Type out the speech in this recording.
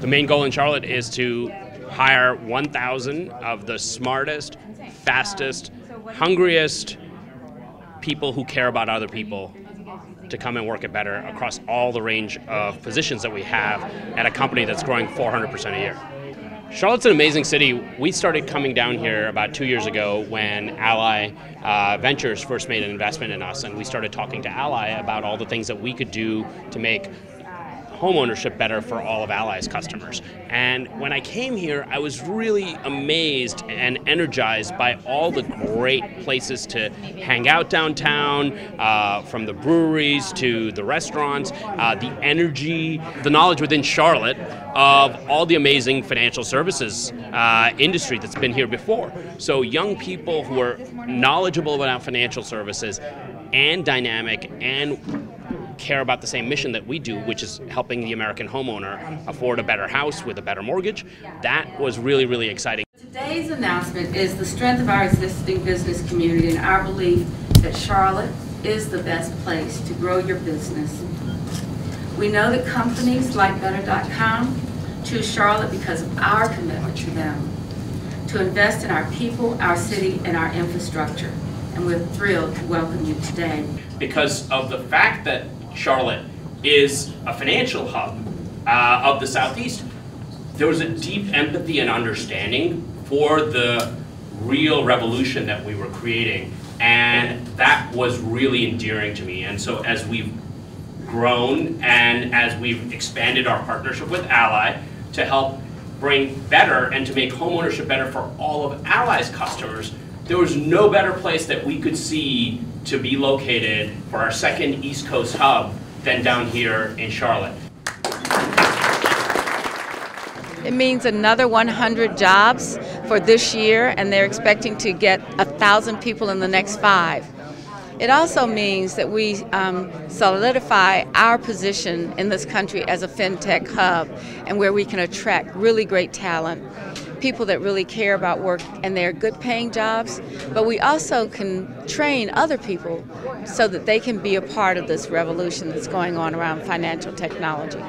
The main goal in Charlotte is to hire 1,000 of the smartest, fastest, hungriest people who care about other people to come and work at Better across all the range of positions that we have at a company that's growing 400% a year. Charlotte's an amazing city. We started coming down here about two years ago when Ally uh, Ventures first made an investment in us, and we started talking to Ally about all the things that we could do to make homeownership better for all of Ally's customers. And when I came here, I was really amazed and energized by all the great places to hang out downtown, uh, from the breweries to the restaurants, uh, the energy, the knowledge within Charlotte of all the amazing financial services uh, industry that's been here before. So young people who are knowledgeable about financial services and dynamic and care about the same mission that we do, which is helping the American homeowner afford a better house with a better mortgage. That was really, really exciting. Today's announcement is the strength of our existing business community and our belief that Charlotte is the best place to grow your business. We know that companies like Better.com choose Charlotte because of our commitment to them, to invest in our people, our city, and our infrastructure. And we're thrilled to welcome you today. Because of the fact that Charlotte is a financial hub uh, of the Southeast, there was a deep empathy and understanding for the real revolution that we were creating. And that was really endearing to me. And so as we've grown and as we've expanded our partnership with Ally to help bring better and to make homeownership better for all of Ally's customers, there was no better place that we could see to be located for our second East Coast hub than down here in Charlotte. It means another 100 jobs for this year, and they're expecting to get a thousand people in the next five. It also means that we um, solidify our position in this country as a fintech hub and where we can attract really great talent people that really care about work and they're good paying jobs, but we also can train other people so that they can be a part of this revolution that's going on around financial technology.